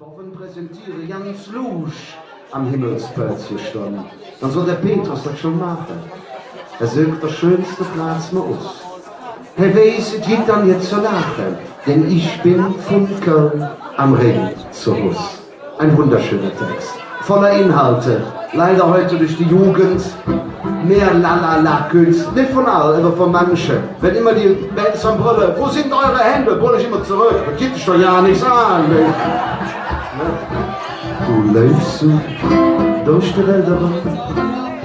Offen präsentiere Jans Lusch am Himmelsplatz gestanden. Dann soll der Petrus das schon machen. Er sucht der schönste Platz mal aus. Herr weiß, es geht dann jetzt zu lachen, denn ich bin Köln am Ring zu Hus. Ein wunderschöner Text, voller Inhalte. Leider heute durch die Jugend mehr Lalala-Kunst. Nicht von allen, aber von manchen. Wenn immer die Bands am Brille, wo sind eure Hände? Brülle ich immer zurück. Das geht dich doch ja nichts an. Du läufst so durch die Wälder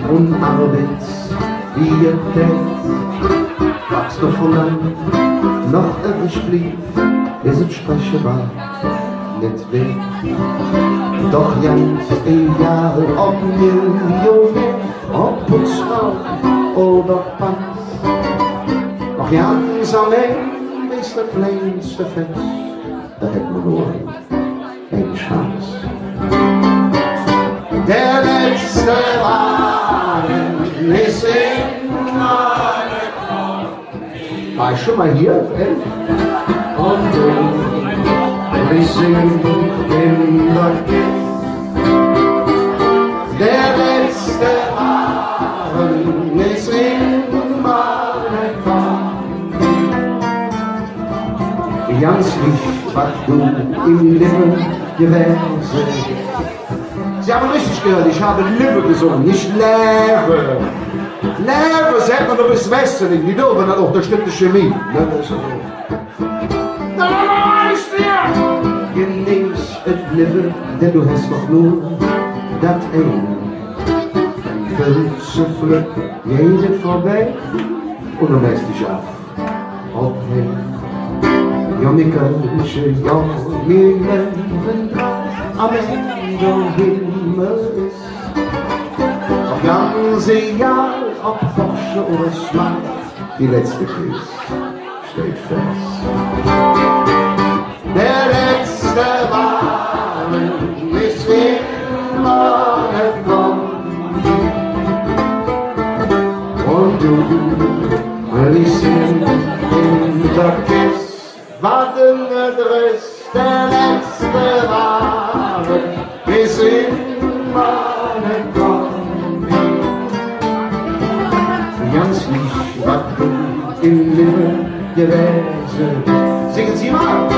und arbeitest wie ihr denkt. Wachst du von lang, noch übrig blieb, ist es sprechbar nicht weg. Doch ganz egal, ob Millionär, ob Putzfrau oder Panz. Doch ganz am Ende ist der kleinste Fest, da hätt man nur eine Chance. Der letzte Wagen ist immer War ich schon mal hier? Ey? Und du, singen in der Kiste. Der letzte Wagen ist immer Ganz nicht, was du im Leben gewesen Sie haben richtig gehört, ich habe Liebe gesungen, nicht Lehre. Lehre sagt man, du bist Westering, die dürfen dann auch, da stimmt die Chemie. Ne, das ist so. Na, ist dir! Genieß et Liebe, denn du hast doch nur dat eine. Verliebte Glück, jede vorbei, und du lässt dich ab. Okay. Janneke, Miesje, Jan, Mirjam en Amendo, Himmel ist. Auf ganze oder die letzte Schicht steht fest. Der letzte Wagen ist immer gekommen. Und du, will in der kerk. trösten ens bewahren, bis in meinen Gott Ganz nicht, was du im Leben gewesen bist. Singen Sie mal!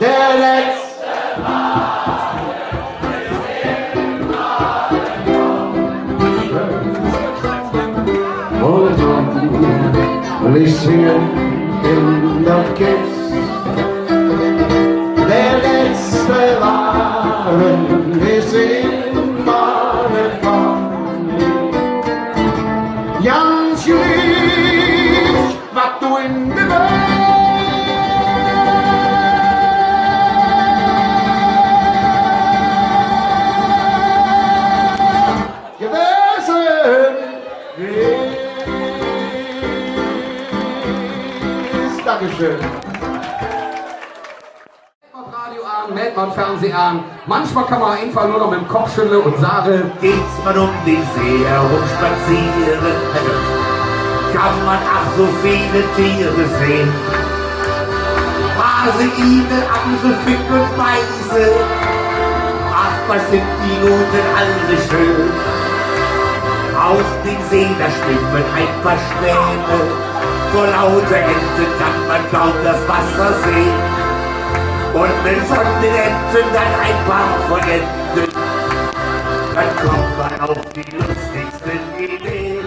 Der letzte Mal. Hold on, listen in the kiss. Lieb, was du in der Welt gewesen ist. Dankeschön. Radio an, meldet man Fernsehen an. Manchmal kann man einfach nur noch mit dem Kopf schütteln und sagen, geht's man um die See herumspazieren. Kann man ach so viele Tiere sehen. Hase, Igel, Amsel, Fick und Meise. Ach, was sind die Noten alle schön. Auf dem See, da schwimmen ein paar Schwäne. Vor lauter Enten kann man kaum das Wasser sehen. Und wenn von den Enten dann ein paar verenden, dann kommt man auf die lustigsten Ideen.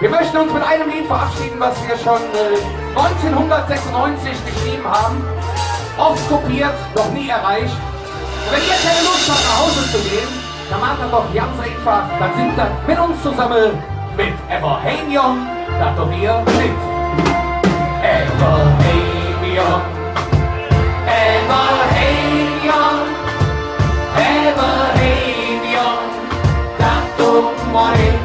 Wir möchten uns mit einem Lied verabschieden, was wir schon äh, 1996 geschrieben haben. Oft kopiert, doch nie erreicht. Und wenn ihr keine Lust habt, nach Hause zu gehen, dann macht das doch ganz einfach. Dann singt ihr mit uns zusammen mit Everhamion, das doch ihr singt. Everhamion, Everhamion, Everhamion, Datum Moritz. Everhamion,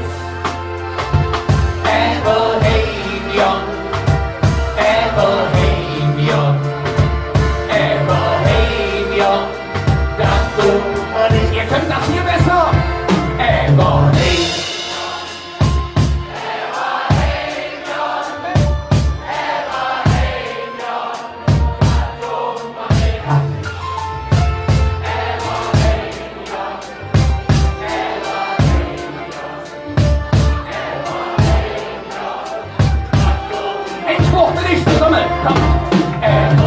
will ich zusammen.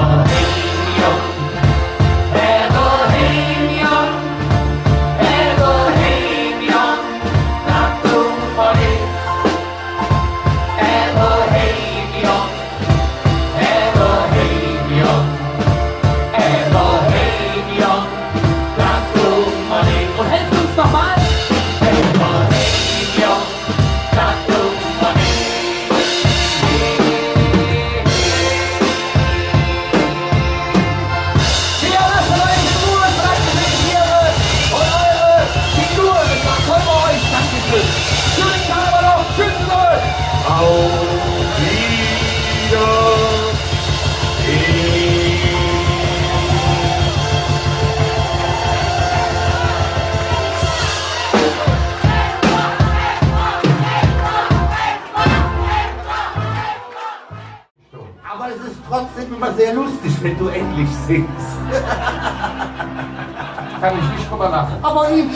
Es ist trotzdem immer sehr lustig, wenn du Englisch singst. Kann ich nicht drüber lachen. Aber ich.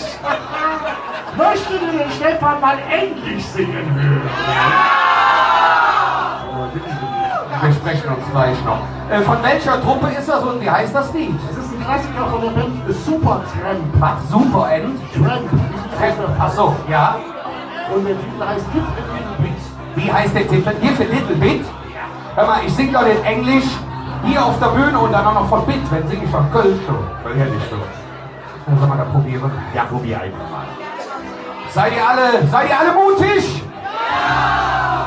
Möchte den Stefan mal endlich singen hören? Wir sprechen uns gleich noch. Äh, von welcher Truppe ist das und wie heißt das Lied? Es ist ein Klassiker von der Band Supertramp. Was? Super End? Tramp. Ach so, ja. Und der Titel heißt Give a Little Bit. Wie heißt der Titel? Give a little bit. Hör mal, ich sing doch in Englisch hier auf der Bühne und dann auch noch von Bit. Wenn singe ich von Kölsch schon. Weil herrlich schon. Dann soll man da probieren. Ja, probier einfach mal. Seid ihr alle, seid ihr alle mutig? Ja!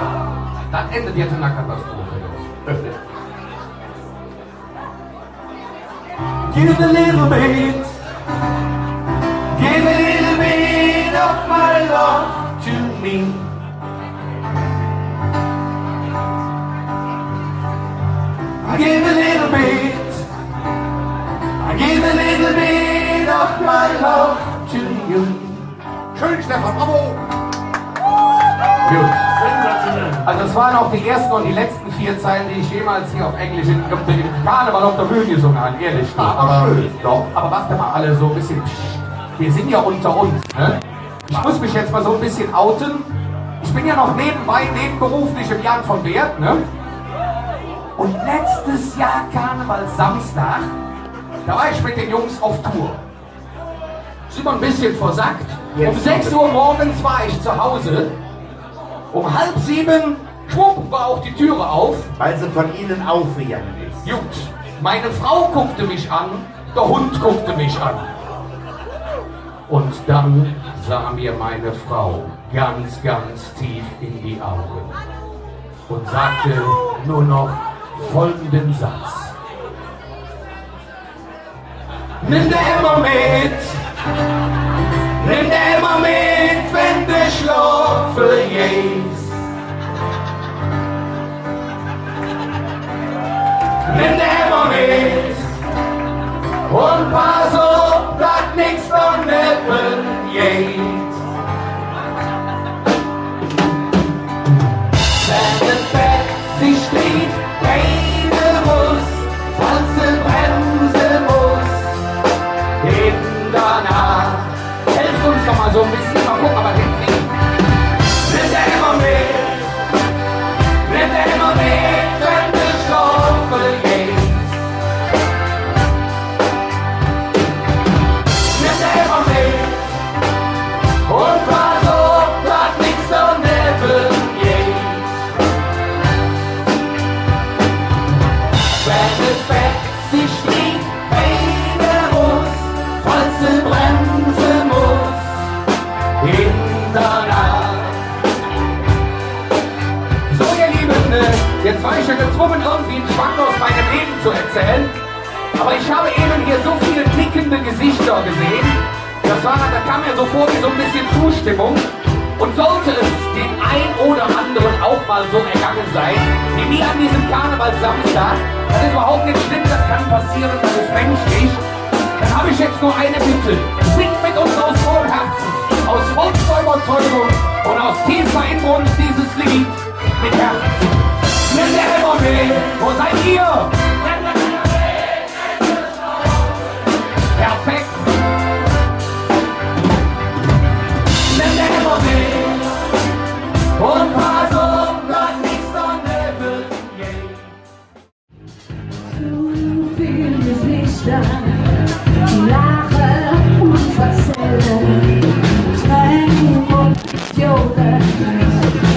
Das endet jetzt in einer Katastrophe. Give a little bit. Give a little bit of my love to me. I give a little bit. I give a little bit of my love to you. Schön, Stefan, bravo! Gut. Sensationell. Also es waren auch die ersten und die letzten vier Zeilen, die ich jemals hier auf Englisch in, im Karneval auf der Bühne gesungen habe, ehrlich. nicht. aber, doch, aber macht mal alle so ein bisschen, wir sind ja unter uns. Ne? Ich muss mich jetzt mal so ein bisschen outen. Ich bin ja noch nebenbei, nebenberuflich im Jan von Wert. Ne? Und letztes Jahr Karneval Samstag, da war ich mit den Jungs auf Tour. Ist immer ein bisschen versackt. Um 6 noch. Uhr morgens war ich zu Hause. Um halb sieben, schwupp, war auch die Türe auf. Weil sie von ihnen aufgegangen ist. Gut, meine Frau guckte mich an, der Hund guckte mich an. Und dann sah mir meine Frau ganz, ganz tief in die Augen und sagte nur noch folgenden Satz. Nimm der immer mit, nimm der immer mit, wenn du schlafen gehst. Nimm der immer mit und pass zombies war ich ja gezwungen, irgendwie einen Schwank aus meinem Leben zu erzählen. Aber ich habe eben hier so viele nickende Gesichter gesehen. Das war, da kam mir so vor wie so ein bisschen Zustimmung. Und sollte es den ein oder anderen auch mal so ergangen sein, wie mir an diesem Karnevalssamstag, das ist überhaupt nicht schlimm, das kann passieren, das ist menschlich, dann habe ich jetzt nur eine Bitte. Singt mit uns aus vollem Herzen, aus vollster Überzeugung und aus tiefer Inbrunst dieses Lied mit Herzen. Herr Bombay, wo seid ihr? Perfekt. Und pass auf, dass nichts daneben geht. Zu viel Gesichter, Lache und Verzählung, Tränen und Idioten.